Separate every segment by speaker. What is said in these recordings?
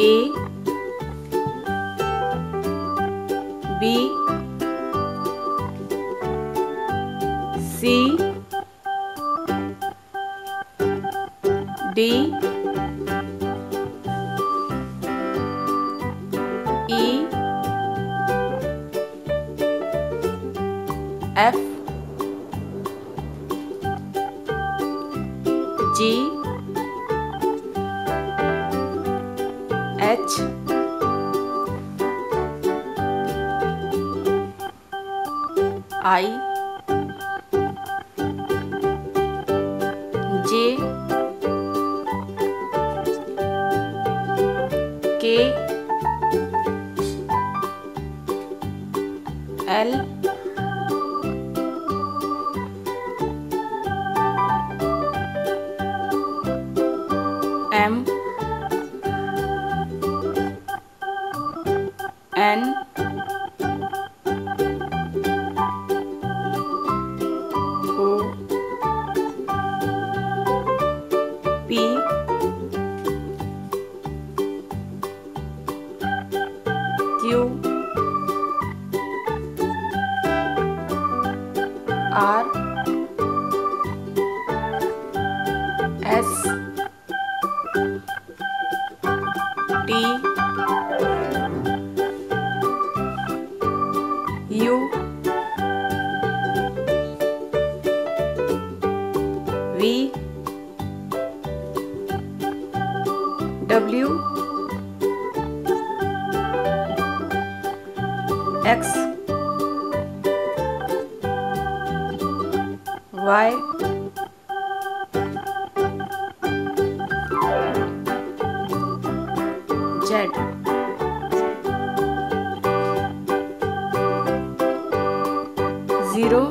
Speaker 1: A B C D E F G H I? J? K? L? M N O P. Q. R. S. T V W X Y Z. Zero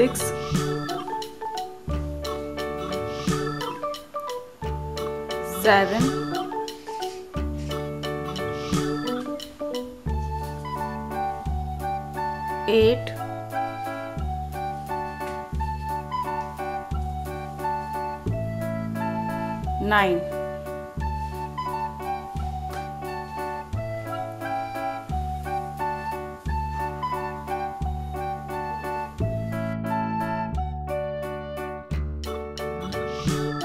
Speaker 1: six. Seven. Eight. Nine you